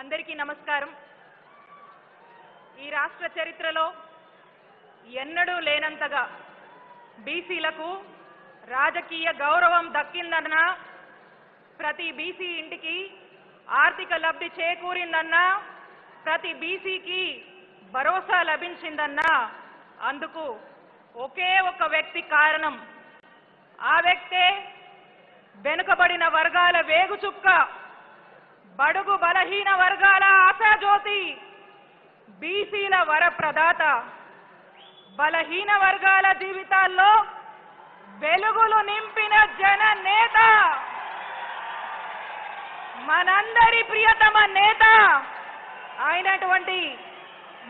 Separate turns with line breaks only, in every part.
అందరికీ నమస్కారం. ఈ రాష్ట్ర చరిత్రలో ఎన్నడూ లేనంతగా బీసీలకు రాజకీయ గౌరవం దక్కిందన్నా ప్రతి బీసీ ఇంటికి ఆర్థిక లబ్ధి చేకూరిందన్నా ప్రతి బీసీకి భరోసా లభించిందన్నా అందుకు ఒకే ఒక వ్యక్తి కారణం. ఆ వ్యక్తే వెనుకబడిన వర్గాల వేగుచుక్క బడుగు బలహీన వర్గాల ఆశాజ్యోతి బీసీల వరప్రదాత. బలహీన వర్గాల జీవితాల్లో వెలుగులు నింపిన జన నేత. మనందరి ప్రియతమ నేత అయినటువంటి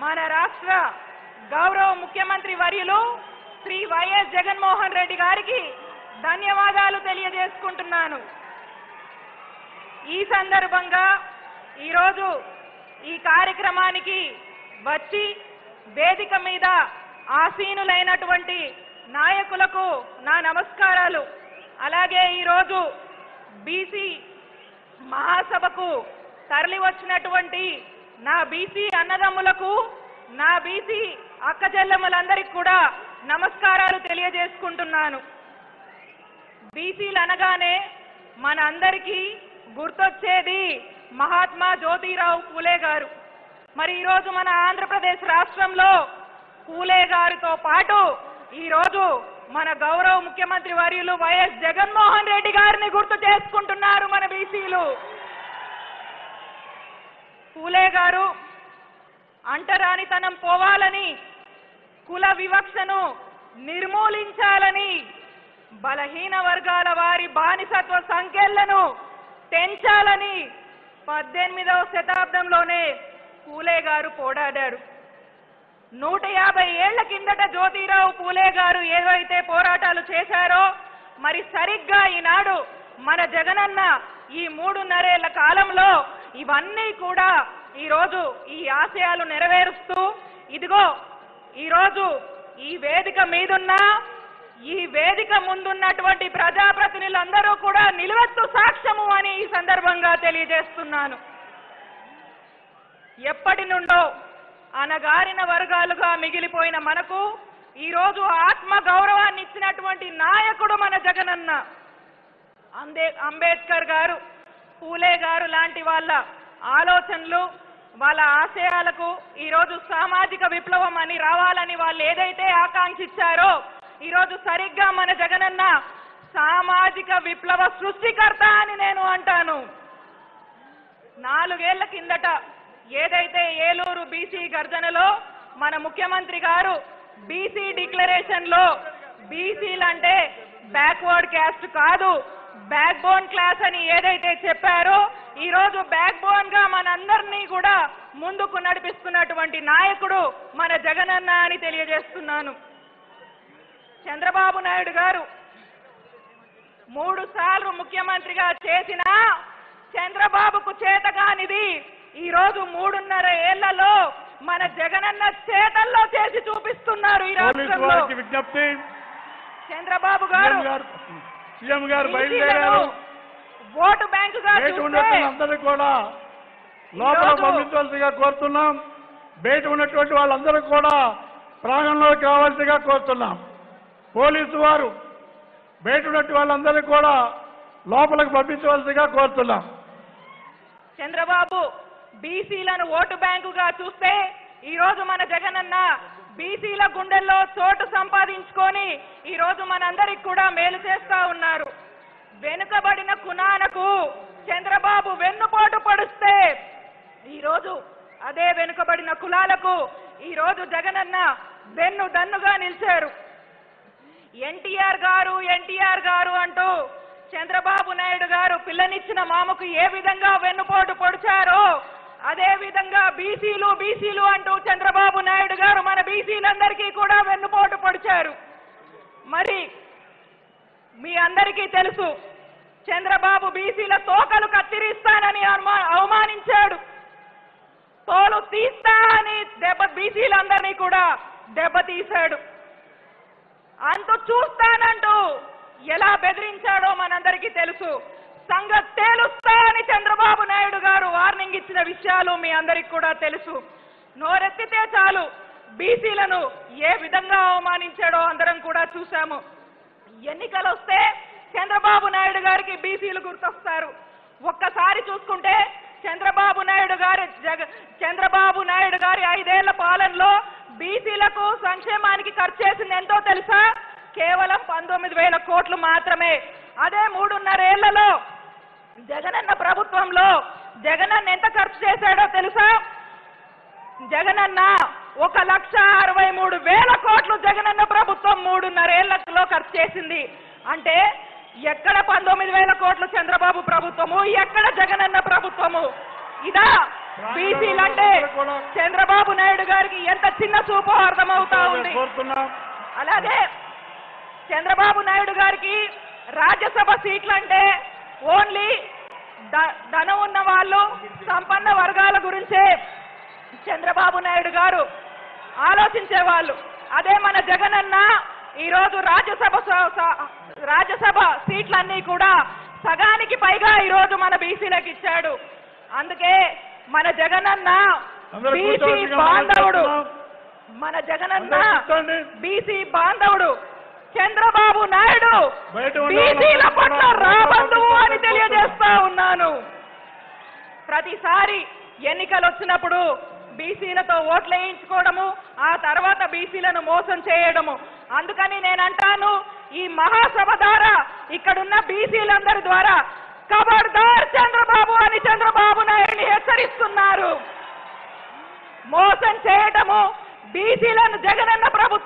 మన రాష్ట్ర గౌరవ ముఖ్యమంత్రి వర్యులు శ్రీ వైఎస్ జగన్మోహన్ రెడ్డి గారికి ధన్యవాదాలు తెలియజేసుకుంటున్నాను. ఈ సందర్భంగా ఈరోజు ఈ కార్యక్రమానికి వచ్చి వేదిక మీద ఆసీనులైనటువంటి నాయకులకు నా నమస్కారాలు. అలాగే ఈరోజు బీసీ మహాసభకు తరలి వచ్చినటువంటి నా బీసీ అన్నదమ్ములకు నా బీసీ అక్కచెల్లెమ్మలందరికీ కూడా నమస్కారాలు తెలియజేసుకుంటున్నాను. బీసీలు అనగానే మన అందరికీ గుర్తొచ్చేది మహాత్మా జ్యోతిరావు పూలే గారు. మరి ఈరోజు మన ఆంధ్రప్రదేశ్ రాష్ట్రంలో పూలే గారితో పాటు ఈరోజు మన గౌరవ ముఖ్యమంత్రి వర్యులు వైఎస్ జగన్మోహన్ రెడ్డి గారిని గుర్తు చేసుకుంటున్నారు మన బీసీలు. పూలే గారు అంటరానితనం పోవాలని కుల వివక్షను నిర్మూలించాలని బలహీన వర్గాల వారి బానిసత్వ సంఖ్యలను పెంచాలని పద్దెనిమిదవ శతాబ్దంలోనే పూలే గారు పోరాడారు. నూట యాభై ఏళ్ళ కిందట జ్యోతిరావు పూలే గారు ఏవైతే పోరాటాలు చేశారో మరి సరిగ్గా ఈనాడు మన జగనన్న ఈ మూడున్నరేళ్ళ కాలంలో ఇవన్నీ కూడా ఈరోజు ఈ ఆశయాలు నెరవేరుస్తూ ఇదిగో ఈరోజు ఈ వేదిక మీదున్న ఈ వేదిక ముందున్నటువంటి ప్రజాప్రతినిధులందరూ కూడా నిలువెత్తు సాక్ష్యము అని ఈ సందర్భంగా తెలియజేస్తున్నాను. ఎప్పటి నుండో అనగారిన వర్గాలుగా మిగిలిపోయిన మనకు ఈరోజు ఆత్మ గౌరవాన్ని ఇచ్చినటువంటి నాయకుడు మన జగనన్న. అందే అంబేద్కర్ గారు పూలే గారు లాంటి వాళ్ళ ఆలోచనలు వాళ్ళ ఆశయాలకు ఈరోజు సామాజిక విప్లవం అని రావాలని వాళ్ళు ఏదైతే ఆకాంక్షించారో ఈరోజు సరిగ్గా మన జగనన్న సామాజిక విప్లవ సృష్టికర్త అని నేను అంటాను. నాలుగేళ్ళ కిందట ఏదైతే ఏలూరు బీసీ గర్జనలో మన ముఖ్యమంత్రి గారు బీసీ డిక్లరేషన్లో బీసీలంటే బ్యాక్వర్డ్ క్యాస్ట్ కాదు బ్యాక్ బోన్ క్లాస్ అని ఏదైతే చెప్పారో ఈ రోజు బ్యాక్ బోన్గా మనందరినీ కూడా ముందుకు నడిపిస్తున్నటువంటి నాయకుడు మన జగనన్న అని తెలియజేస్తున్నాను. చంద్రబాబు నాయుడు గారు మూడు సార్లు ముఖ్యమంత్రిగా చేసిన చంద్రబాబుకు చేతగానిది ఈ రోజు మూడున్నర ఏళ్ళలో మన జగనన్న చేతల్లో చేసి చూపిస్తున్నారు ఈ రాష్ట్రంలో.
విజ్ఞప్తి.
చంద్రబాబు గారు
సీఎం గారు బయలుదేరారు.
ఓటు
ఉన్నటువంటి అందరూ కూడా. లోపల పంపించవలసిగా కోరుతున్నాం. బయట ఉన్నటువంటి వాళ్ళందరూ కూడా ప్రాంగణంలోకి రావాల్సిగా కోరుతున్నాం. పోలీసు వారు బయట ఉన్నట్టు వాళ్ళందరూ కూడా లోపలికి పంపించవలసిగా కోరుతున్నాం.
చంద్రబాబు బీసీలను ఓటు బ్యాంకుగా చూస్తే ఈ రోజు మన జగనన్న బీసీల గుండెల్లో చోటు సంపాదించుకొని ఈ రోజు మనందరికి కూడా మేలు చేస్తా ఉన్నారు. వెనుకబడిన కునానకు చంద్రబాబు వెన్నుపోటు పడిస్తే ఈ రోజు అదే వెనుకబడిన కులాలకు ఈ రోజు జగనన్న వెన్ను దన్నుగా నిలిచారు. ఎన్టీఆర్ గారు ఎన్టీఆర్ గారు అంటూ చంద్రబాబు నాయుడు గారు పిల్లనిచ్చిన మామకు ఏ విధంగా వెన్నుపోటు పొడిచారో అదే విధంగా బీసీలు బీసీలు అంటూ చంద్రబాబు నాయుడు గారు మన బీసీలందరికీ కూడా వెన్నుపోటు పొడిచారు. మరి మీ అందరికీ తెలుసు చంద్రబాబు బీసీల తోకలు కత్తిరిస్తానని అవమా- అవమానించాడు. తోలు తీస్తా అని దెబ్బ బీసీలందరినీ కూడా దెబ్బతీశాడు. అంత చూస్తానంటూ ఎలా బెదిరించాడో మనందరికీ తెలుసు. సంగతి తేలుస్తాయని చంద్రబాబు నాయుడు గారు వార్నింగ్ ఇచ్చిన విషయాలు మీ అందరికి కూడా తెలుసు. నోరెత్తితే చాలు. బీసీలను ఏ విధంగా అవమానించాడో అందరం కూడా చూశాము. ఎన్నికలు వస్తే చంద్రబాబు నాయుడు గారికి బీసీలు గుర్తొస్తారు. ఒక్కసారి చూసుకుంటే చంద్రబాబు నాయుడు గారి జగ చంద్రబాబు నాయుడు గారి ఐదేళ్ళ పాలనలో బీసీలకు సంక్షేమానికి ఖర్చు చేసింది ఎంతో తెలుసా? కేవలం పంతొమ్మిది వేల కోట్లు మాత్రమే. అదే మూడున్నరేళ్ళలో జగనన్న ప్రభుత్వంలో జగనన్న ఎంత ఖర్చు చేశాడో తెలుసా? జగనన్న ఒక లక్ష అరవై మూడు వేల కోట్లు జగనన్న ప్రభుత్వం మూడున్నరేళ్ళలో ఖర్చు చేసింది. అంటే ఎక్కడ పంతొమ్మిది వేల కోట్లు చంద్రబాబు ప్రభుత్వము ఎక్కడ జగనన్న ప్రభుత్వము? ఇదా బీసీలంటే చంద్రబాబు నాయుడు గారికి ఎంత చిన్న చూపు అర్థమవుతా ఉంది. అలాగే చంద్రబాబు నాయుడు గారికి రాజ్యసభ సీట్లంటే ఓన్లీ ధనం ఉన్న వాళ్ళు సంపన్న వర్గాల గురించే చంద్రబాబు నాయుడు గారు ఆలోచించే వాళ్ళు. అదే మన జగనన్న ఈరోజు రాజ్యసభ స- స- రాజ్యసభ సీట్లన్నీ కూడా సగానికి పైగా ఈరోజు మన బీసీలకు ఇచ్చాడు అందుకే మన జగనన్న బీసీ బాంధవుడు. మన జగనన్న. బీసీ బాంధవుడు. చంద్రబాబు నాయుడు బీసీల పట్ల రాబంధువు అని తెలియజేస్తా ఉన్నాను. ప్రతిసారి ఎన్నికలు వచ్చినప్పుడు బీసీలతో ఓట్లు వేయించుకోవడము ఆ తర్వాత బీసీలను మోసం చేయడము. అందుకని నేను అంటాను ఈ మహాసభ ద్వారా ఇక్కడున్న బీసీలందరి ద్వారా కబర్దార్ చంద్రబాబు అని చంద్రబాబు నాయుడిని హెచ్చరిస్తున్నారు. మోసం చేయటము బీసీలను జగనన్న ప్రభుత్వం